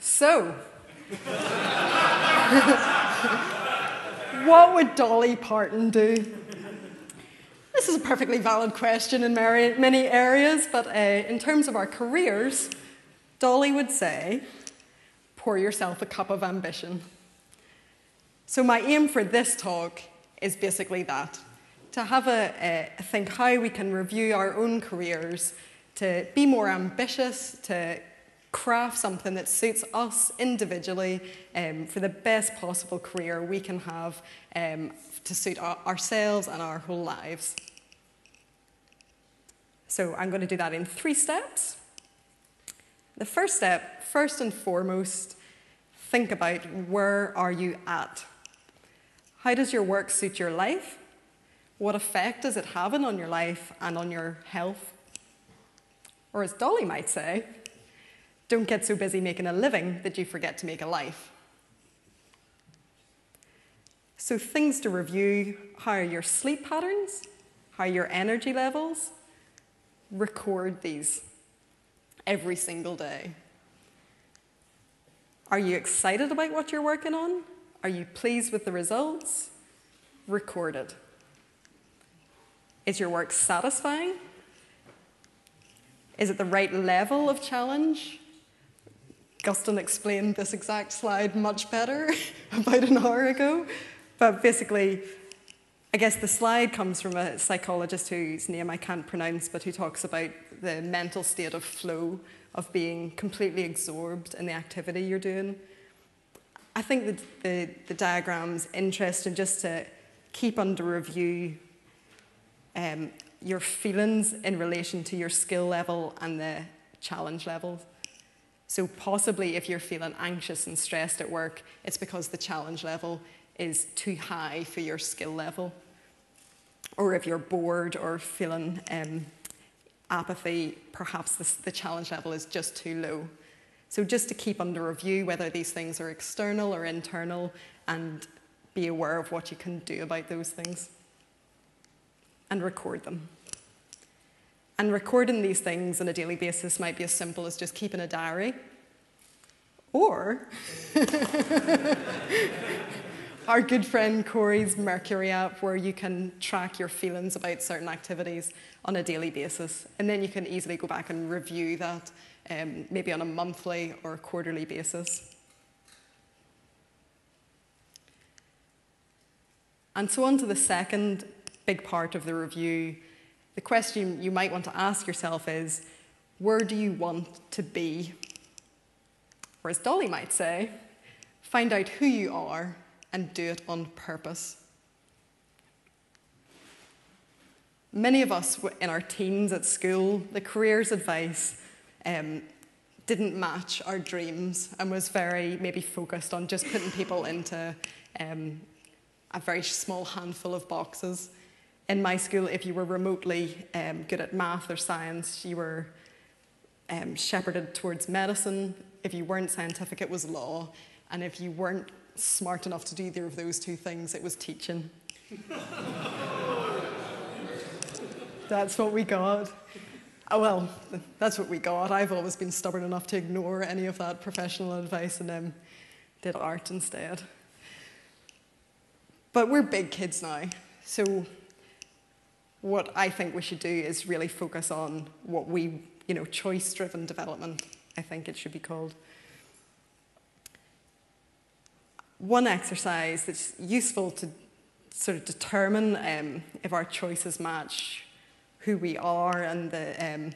So, what would Dolly Parton do? This is a perfectly valid question in many areas, but uh, in terms of our careers, Dolly would say, pour yourself a cup of ambition. So, my aim for this talk is basically that to have a, a think how we can review our own careers, to be more ambitious, to craft something that suits us individually um, for the best possible career we can have um, to suit our, ourselves and our whole lives. So I'm going to do that in three steps. The first step, first and foremost, think about where are you at? How does your work suit your life? What effect is it having on your life and on your health? Or as Dolly might say, don't get so busy making a living that you forget to make a life. So, things to review how are your sleep patterns? How are your energy levels? Record these every single day. Are you excited about what you're working on? Are you pleased with the results? Record it. Is your work satisfying? Is it the right level of challenge? Guston explained this exact slide much better about an hour ago. But basically, I guess the slide comes from a psychologist whose name I can't pronounce, but who talks about the mental state of flow, of being completely absorbed in the activity you're doing. I think that the, the diagram's interesting just to keep under review um, your feelings in relation to your skill level and the challenge levels. So, possibly if you're feeling anxious and stressed at work, it's because the challenge level is too high for your skill level. Or if you're bored or feeling um, apathy, perhaps the, the challenge level is just too low. So, just to keep under review whether these things are external or internal and be aware of what you can do about those things and record them. And recording these things on a daily basis might be as simple as just keeping a diary. Or our good friend Corey's Mercury app, where you can track your feelings about certain activities on a daily basis. And then you can easily go back and review that, um, maybe on a monthly or quarterly basis. And so, on to the second big part of the review the question you might want to ask yourself is where do you want to be? Or as Dolly might say, find out who you are and do it on purpose. Many of us in our teens at school, the careers advice um, didn't match our dreams and was very maybe focused on just putting people into um, a very small handful of boxes in my school, if you were remotely um, good at math or science, you were um, shepherded towards medicine. If you weren't scientific, it was law. And if you weren't smart enough to do either of those two things, it was teaching. that's what we got. Oh, well, that's what we got. I've always been stubborn enough to ignore any of that professional advice and um, did art instead. But we're big kids now, so what I think we should do is really focus on what we, you know, choice driven development, I think it should be called. One exercise that's useful to sort of determine um, if our choices match who we are and the, um,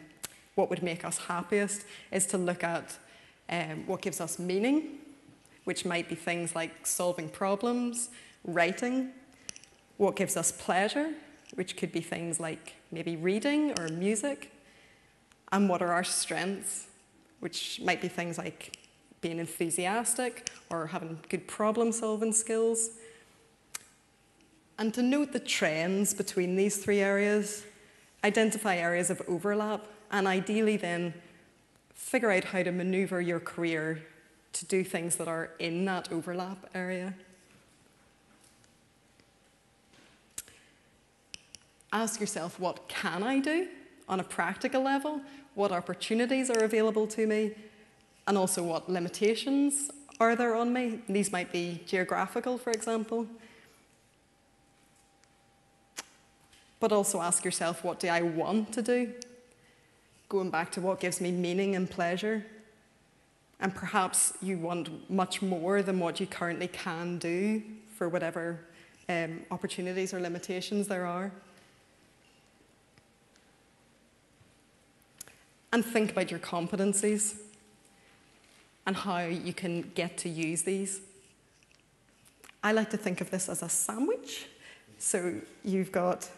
what would make us happiest is to look at um, what gives us meaning, which might be things like solving problems, writing, what gives us pleasure, which could be things like maybe reading or music, and what are our strengths, which might be things like being enthusiastic or having good problem solving skills. And to note the trends between these three areas, identify areas of overlap, and ideally then figure out how to maneuver your career to do things that are in that overlap area. Ask yourself, what can I do on a practical level? What opportunities are available to me? And also, what limitations are there on me? These might be geographical, for example. But also ask yourself, what do I want to do? Going back to what gives me meaning and pleasure. And perhaps you want much more than what you currently can do for whatever um, opportunities or limitations there are. And think about your competencies and how you can get to use these. I like to think of this as a sandwich. So you've got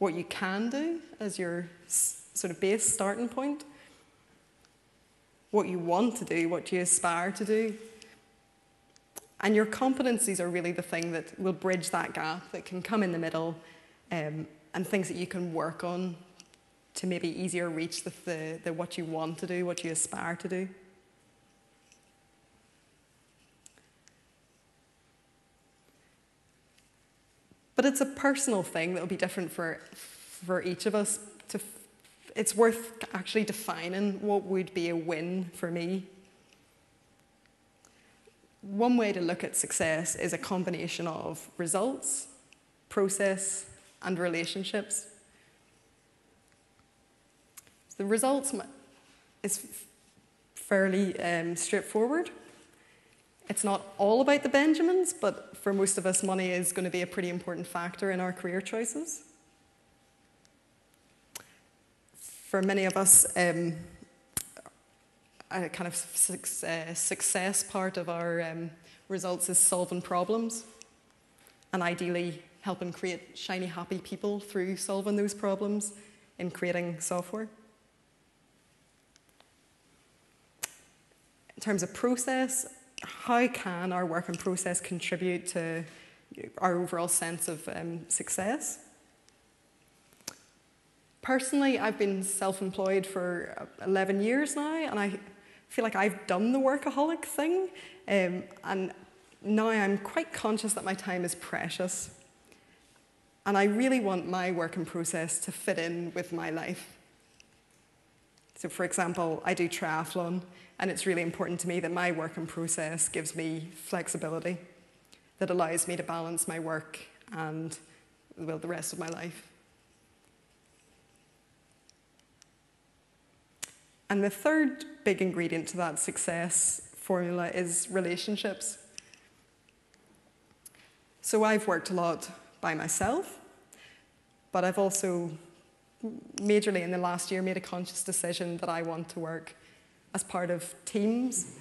what you can do as your sort of base starting point, what you want to do, what you aspire to do. And your competencies are really the thing that will bridge that gap, that can come in the middle, um, and things that you can work on to maybe easier reach the, the, the what you want to do, what you aspire to do. But it's a personal thing that will be different for, for each of us. To, it's worth actually defining what would be a win for me. One way to look at success is a combination of results, process, and relationships. The results is fairly um, straightforward. It's not all about the Benjamins, but for most of us, money is going to be a pretty important factor in our career choices. For many of us, um, a kind of uh, success part of our um, results is solving problems and ideally helping create shiny, happy people through solving those problems in creating software. In terms of process, how can our work and process contribute to our overall sense of um, success? Personally, I've been self employed for 11 years now, and I feel like I've done the workaholic thing. Um, and now I'm quite conscious that my time is precious. And I really want my work and process to fit in with my life. So, for example, I do triathlon, and it's really important to me that my work and process gives me flexibility that allows me to balance my work and well, the rest of my life. And the third big ingredient to that success formula is relationships. So I've worked a lot by myself, but I've also majorly in the last year made a conscious decision that I want to work as part of teams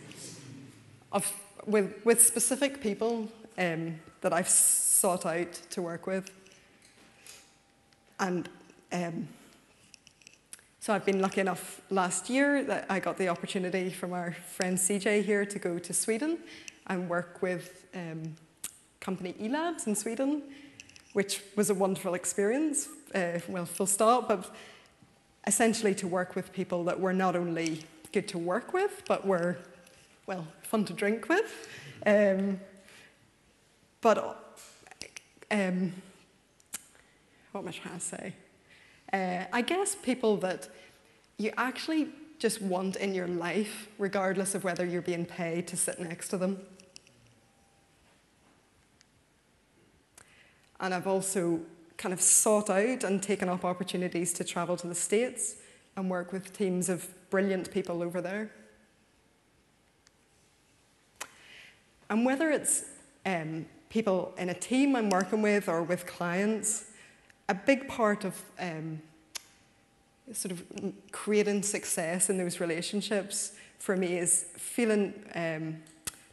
of, with, with specific people um, that I've sought out to work with. And um, so I've been lucky enough last year that I got the opportunity from our friend CJ here to go to Sweden and work with um, company eLabs in Sweden, which was a wonderful experience. Uh, well, full stop, but essentially to work with people that were not only good to work with, but were, well, fun to drink with. Um, but um, what am I trying to say? Uh, I guess people that you actually just want in your life, regardless of whether you're being paid to sit next to them. And I've also kind of sought out and taken up opportunities to travel to the States and work with teams of brilliant people over there. And whether it's um, people in a team I'm working with or with clients, a big part of um, sort of creating success in those relationships for me is feeling, um,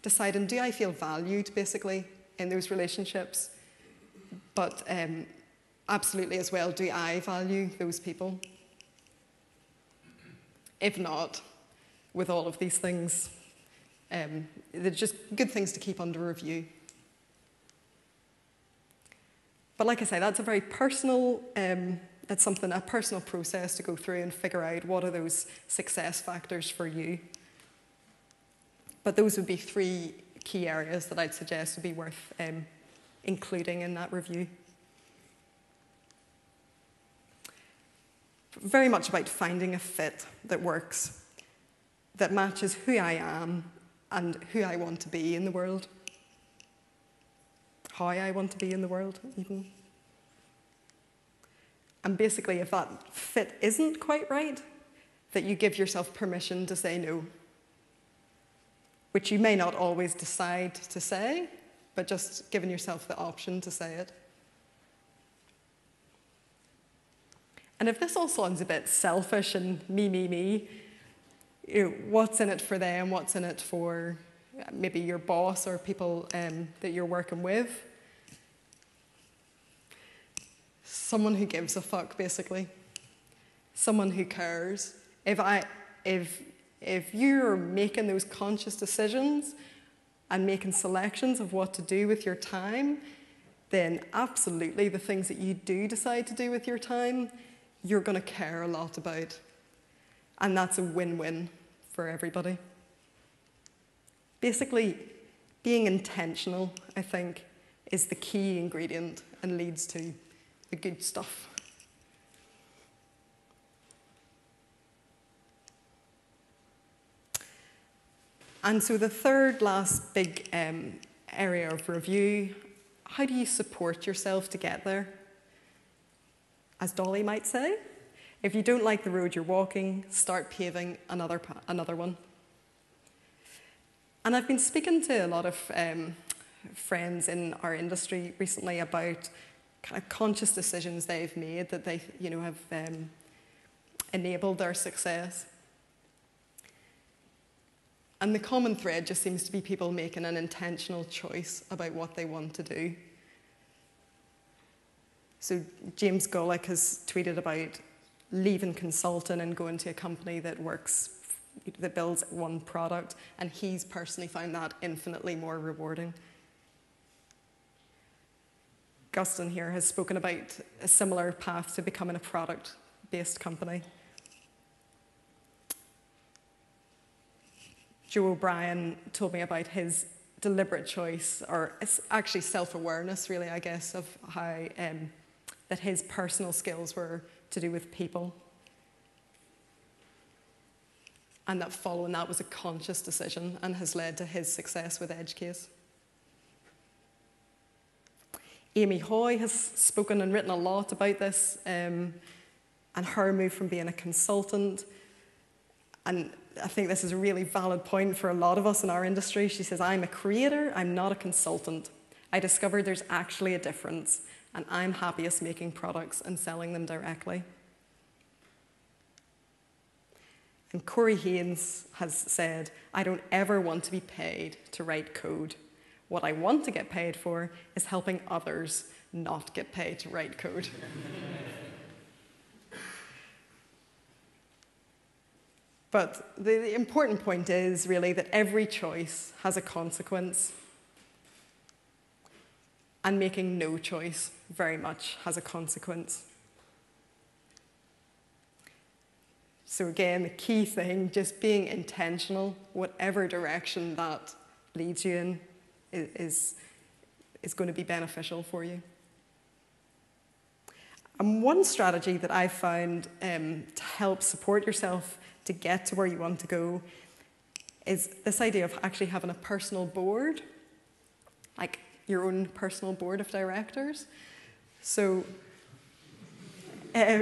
deciding, do I feel valued basically in those relationships? But um, absolutely as well, do I value those people? If not, with all of these things, um, they're just good things to keep under review. But like I say, that's a very personal, um, that's something, a personal process to go through and figure out what are those success factors for you. but those would be three key areas that I'd suggest would be worth um, including in that review. Very much about finding a fit that works, that matches who I am and who I want to be in the world, how I want to be in the world, even. And basically, if that fit isn't quite right, that you give yourself permission to say no, which you may not always decide to say, but just giving yourself the option to say it. And if this all sounds a bit selfish and me, me, me, you know, what's in it for them? What's in it for maybe your boss or people um, that you're working with? Someone who gives a fuck, basically. Someone who cares. If I, if, if you're making those conscious decisions and making selections of what to do with your time, then absolutely the things that you do decide to do with your time, you're going to care a lot about. And that's a win win for everybody. Basically, being intentional, I think, is the key ingredient and leads to the good stuff. And so, the third last big um, area of review how do you support yourself to get there? As Dolly might say, if you don't like the road you're walking, start paving another, another one. And I've been speaking to a lot of um, friends in our industry recently about kind of conscious decisions they've made that they, you know, have um, enabled their success. And the common thread just seems to be people making an intentional choice about what they want to do. So James Golick has tweeted about leaving consulting and going to a company that works that builds one product and he's personally found that infinitely more rewarding. Guston here has spoken about a similar path to becoming a product based company. Joe O'Brien told me about his deliberate choice, or actually self awareness, really, I guess, of how um, that his personal skills were to do with people. And that following that was a conscious decision and has led to his success with EdgeCase. Amy Hoy has spoken and written a lot about this um, and her move from being a consultant and I think this is a really valid point for a lot of us in our industry. She says, I'm a creator, I'm not a consultant. I discovered there's actually a difference, and I'm happiest making products and selling them directly. And Corey Haines has said, I don't ever want to be paid to write code. What I want to get paid for is helping others not get paid to write code. But the important point is really that every choice has a consequence. And making no choice very much has a consequence. So, again, the key thing just being intentional, whatever direction that leads you in, is, is going to be beneficial for you. And one strategy that I found um, to help support yourself to get to where you want to go is this idea of actually having a personal board, like your own personal board of directors. So uh,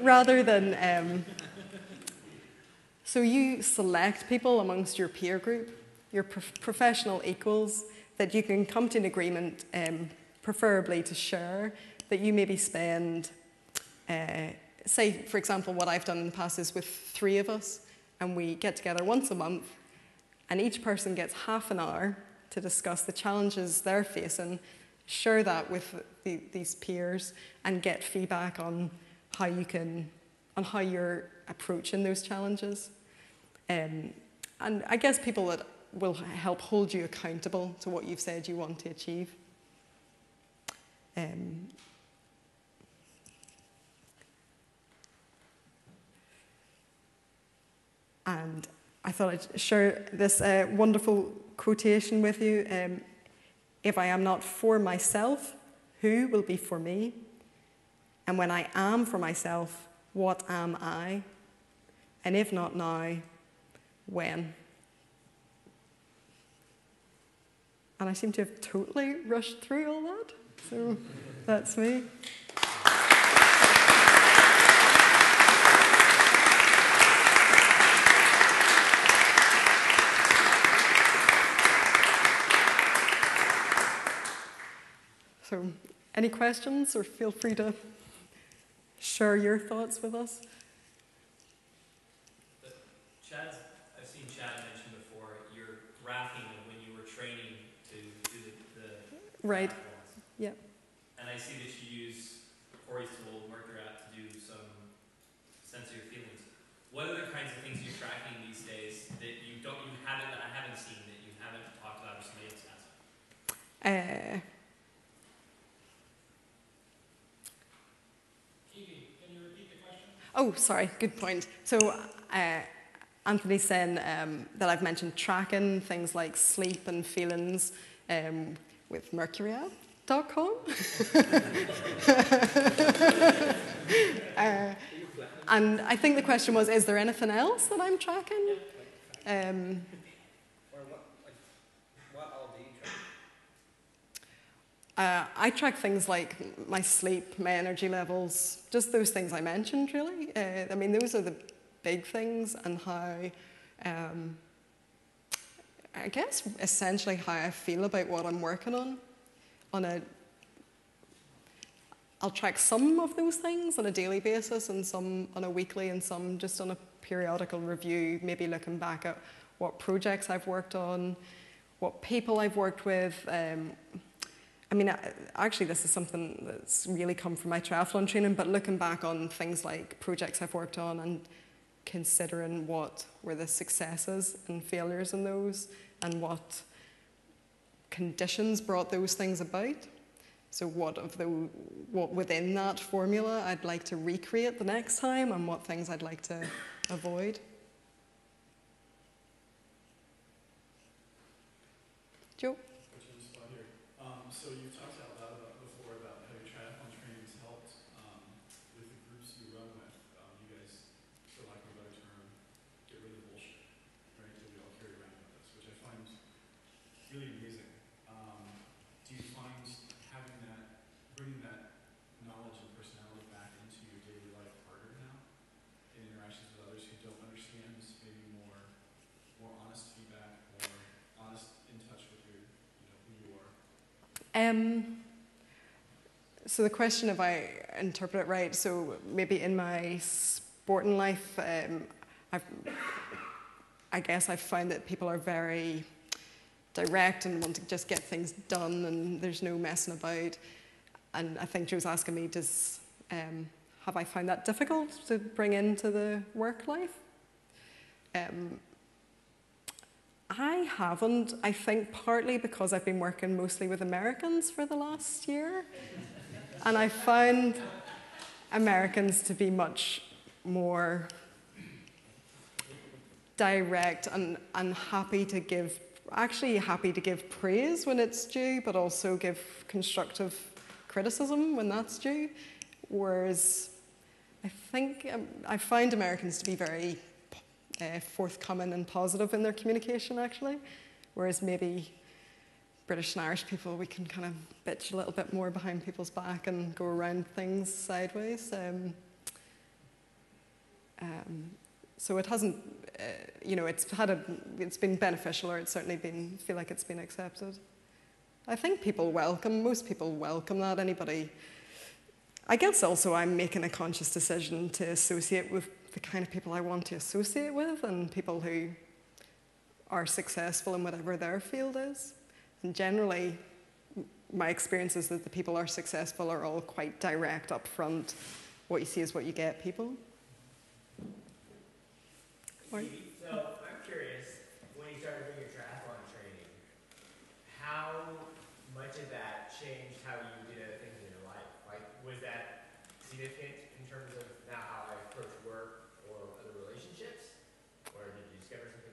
rather than, um, so you select people amongst your peer group, your prof- professional equals, that you can come to an agreement, um, preferably to share, that you maybe spend uh, say, for example, what I've done in the past is with three of us, and we get together once a month, and each person gets half an hour to discuss the challenges they're facing, share that with the, these peers, and get feedback on how you can, on how you're approaching those challenges. Um, and I guess people that will help hold you accountable to what you've said you want to achieve. Um, And I thought I'd share this uh, wonderful quotation with you. Um, if I am not for myself, who will be for me? And when I am for myself, what am I? And if not now, when? And I seem to have totally rushed through all that. So that's me. So, any questions, or feel free to share your thoughts with us? Chad's, I've seen Chad mention before, your graphing when you were training to do the, the Right. Yep. And I see that you use Corey's tool, MercuryApp, to do some sensory feelings. What other kinds of things are you tracking these days that you don't, you haven't, that I haven't seen, that you haven't talked about or somebody else has? Uh, Keavy, can you repeat the question? Oh, sorry, good point. So, uh, Anthony's saying um, that I've mentioned tracking things like sleep and feelings um, with mercury.com. uh, and I think the question was is there anything else that I'm tracking? Um, Or what, like, what all do you track? Uh, I track things like my sleep, my energy levels, just those things I mentioned, really. Uh, I mean, those are the big things, and how, um, I guess, essentially how I feel about what I'm working on. On a, I'll track some of those things on a daily basis, and some on a weekly, and some just on a periodical review, maybe looking back at what projects I've worked on, what people I've worked with. Um, I mean, actually, this is something that's really come from my triathlon training, but looking back on things like projects I've worked on and considering what were the successes and failures in those and what conditions brought those things about. So, what of the what within that formula I'd like to recreate the next time, and what things I'd like to avoid. Joe. Question spot here. Um, so you've talked out loud about before about how your triathlon training's helped, um, with the groups you run with. Um, you guys, for lack of a better term, get rid of the bullshit, right, that we all carry around with us, which I find really amazing. Um, do you find having that, bringing that knowledge and personality back into your daily life harder now? In interactions with others who don't understand, maybe more, more honest feedback, more honest in touch with your, you know, who you are? Um, so the question, if I interpret it right, so maybe in my sporting life, um, I've, I guess I've found that people are very direct and want to just get things done, and there's no messing about. And I think Joe's asking me, does um, have I found that difficult to bring into the work life? Um, I haven't. I think partly because I've been working mostly with Americans for the last year. And I found Americans to be much more direct and, and happy to give, actually happy to give praise when it's due, but also give constructive criticism when that's due. Whereas I think um, I find Americans to be very uh, forthcoming and positive in their communication, actually. Whereas maybe British and Irish people, we can kind of bitch a little bit more behind people's back and go around things sideways. Um, um, so it hasn't, uh, you know, it's had a, it's been beneficial, or it's certainly been feel like it's been accepted. I think people welcome, most people welcome that. Anybody, I guess also I'm making a conscious decision to associate with the kind of people I want to associate with and people who are successful in whatever their field is. And generally, my experience is that the people who are successful are all quite direct up front. What you see is what you get people. Right. So I'm curious, when you started doing your triathlon training, how much of that changed how you did other things in your life? Like, was that significant in terms of now how I approach work or other relationships? Or did you discover something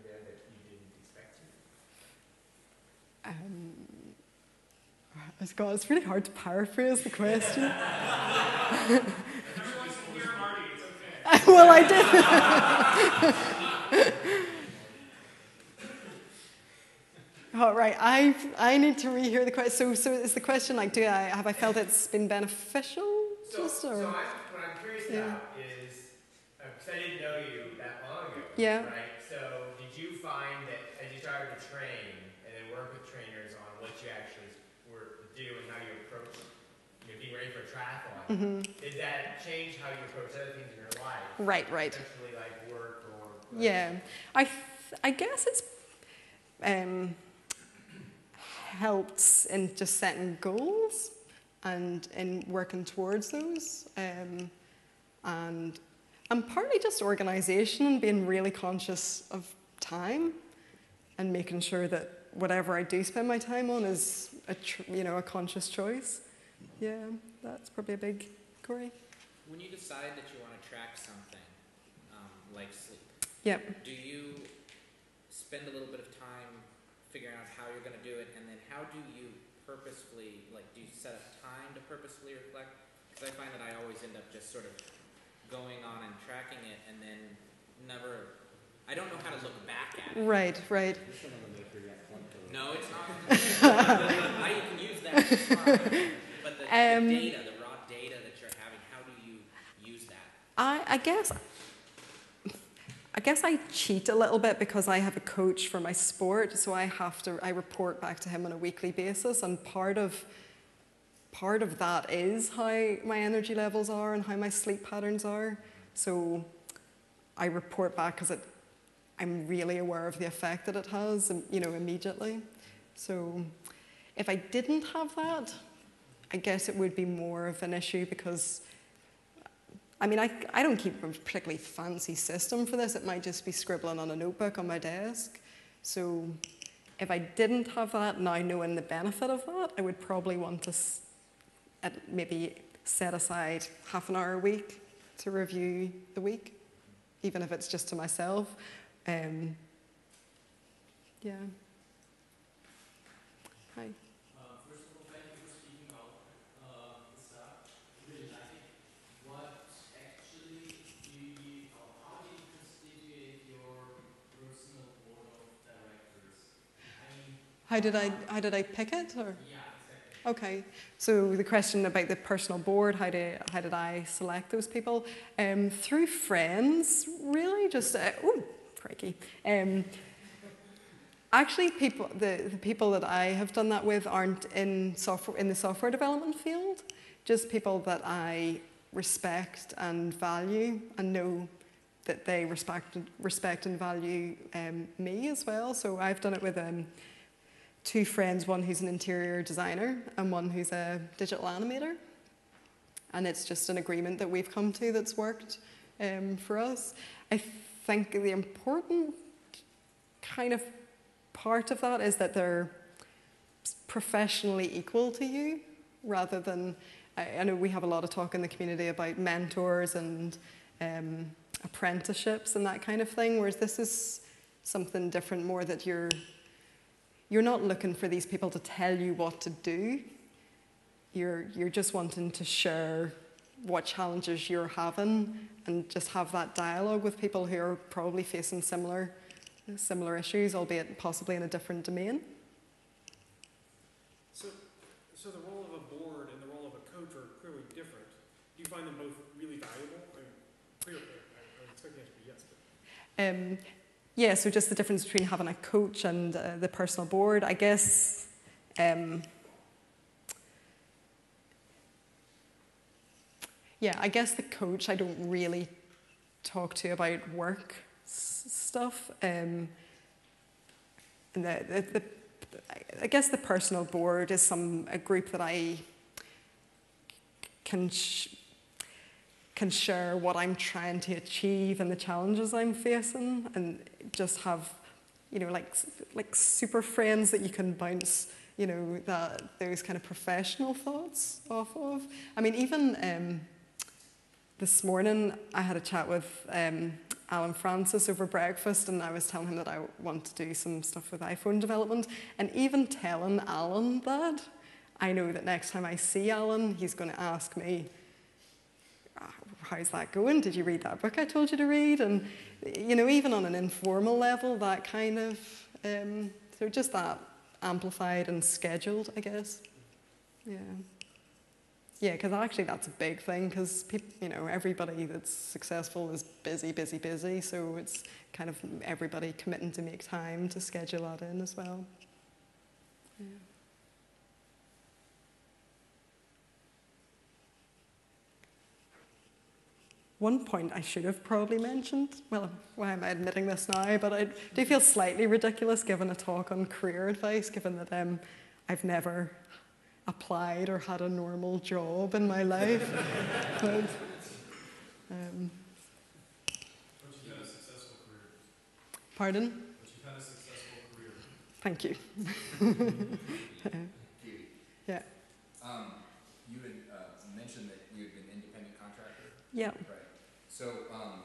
Oh, God, it's really hard to paraphrase the question. well, I did. All right, I I need to rehear the question. So, so is the question like, do I have I felt it's been beneficial? So, just, so or? I'm, what I'm curious Yeah. about is, because I didn't know you that long ago. Yeah. Right. So did you find that as you started to train and then work with trainers on what you actually were do and how you approach, you know, being ready for a Mhm. did that change how you approach other things in your life? Right, right. Especially like work or. Yeah, I, th- I guess it's um, helped in just setting goals and in working towards those. Um, and, and partly just organisation and being really conscious of time and making sure that whatever I do spend my time on is a tr- you know a conscious choice. Yeah, that's probably a big Corey. When you decide that you want to track something, um, like sleep, Yep. do you spend a little bit of time figuring out how you're going to do it, and then how do you purposefully, like, do you set up time to purposefully reflect? Because I find that I always end up just sort of going on and tracking it, and then never. I don't know how to look back at it. Right, right. No, it's not. I you can use that. But the, Um, the data, the raw data that you're having, how do you use that? I, I guess I guess I cheat a little bit because I have a coach for my sport, so I have to I report back to him on a weekly basis, and part of part of that is how my energy levels are and how my sleep patterns are. So I report back because it I'm really aware of the effect that it has, you know, immediately. So if I didn't have that, I guess it would be more of an issue because I mean, I, I don't keep a particularly fancy system for this. It might just be scribbling on a notebook on my desk. So if I didn't have that, now knowing the benefit of that, I would probably want to maybe set aside half an hour a week to review the week, even if it's just to myself. Um, yeah. Hi. Uh, first of all, thank you for speaking out uh, the stuff. Really like it. What actually do you, or how do you constitute your personal board of directors? I mean, How did I how did I pick it or? yeah. Okay, so the question about the personal board, how did, how did I select those people? Um, through friends, really, just, uh, oh, crikey. Um, actually, people, the, the people that I have done that with aren't in, software, in the software development field, just people that I respect and value and know that they respect, respect and value um, me as well. So I've done it with um, two friends, one who's an interior designer and one who's a digital animator. And it's just an agreement that we've come to that's worked um, for us. I think the important kind of part of that is that they're professionally equal to you rather than, I, know we have a lot of talk in the community about mentors and um, apprenticeships and that kind of thing, whereas this is something different more that you're you're not looking for these people to tell you what to do. You're, you're just wanting to share what challenges you're having and just have that dialogue with people who are probably facing similar, similar issues, albeit possibly in a different domain. So, so the role of a board and the role of a coach are clearly different. Do you find them both really valuable? I mean, clearly, I, I expect the answer to be yes. But Um, yeah, so just the difference between having a coach and uh, the personal board, I guess. Um, yeah, I guess the coach I don't really talk to about work s- stuff. Um, and the, the, the, I guess the personal board is some a group that I can sh- can share what I'm trying to achieve and the challenges I'm facing, and just have, you know, like like super friends that you can bounce, you know, that those kind of professional thoughts off of. I mean, even um, this morning I had a chat with um, Alan Francis over breakfast, and I was telling him that I want to do some stuff with iPhone development, and even telling Alan that. I know that next time I see Alan, he's going to ask me, "Ah, How's that going? Did you read that book I told you to read? And, you know, even on an informal level, that kind of, um, so just that amplified and scheduled, I guess. Yeah. Yeah, because actually that's a big thing because you know everybody that's successful is busy, busy, busy. So it's kind of everybody committing to make time to schedule that in as well. Yeah. One point I should have probably mentioned, well, why am I admitting this now? But I do feel slightly ridiculous giving a talk on career advice, given that um, I've never applied or had a normal job in my life. but, um, you've had a successful career. pardon? You've had a successful. Thank you. Yeah. um, you had, uh, mentioned that you had been an independent contractor, Yeah. right? So, um,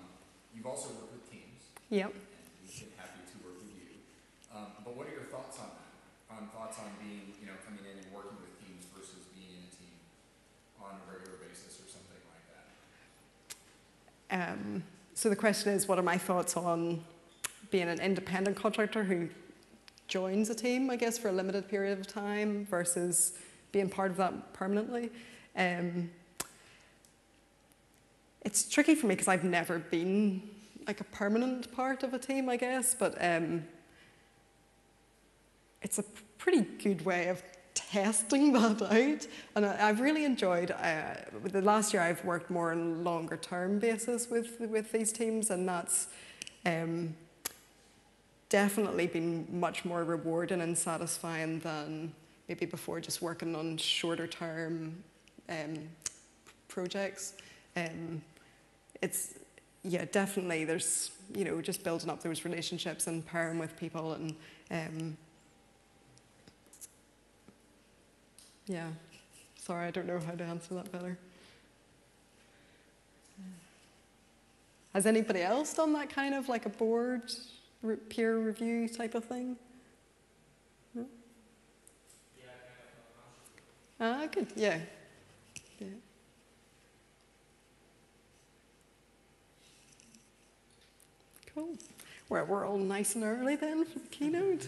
you've also worked with teams, and we've been happy to work with you. Um, but what are your thoughts on that? On thoughts on being, you know, coming in and working with teams versus being in a team on a regular basis or something like that? Um, so the question is, what are my thoughts on being an independent contractor who joins a team, I guess, for a limited period of time versus being part of that permanently? Um, it's tricky for me because I've never been like a permanent part of a team, I guess, but um, it's a pretty good way of testing that out. And I, I've really enjoyed, uh, the last year I've worked more on longer term basis with, with these teams and that's um, definitely been much more rewarding and satisfying than maybe before just working on shorter term um, projects. Um, it's, yeah, definitely there's, you know, just building up those relationships and pairing with people and um, Yeah. Sorry, I don't know how to answer that better. Has anybody else done that kind of like a board re- peer review type of thing? No? Ah, good. Yeah. Yeah. Cool. Well, we're all nice and early then for the keynote.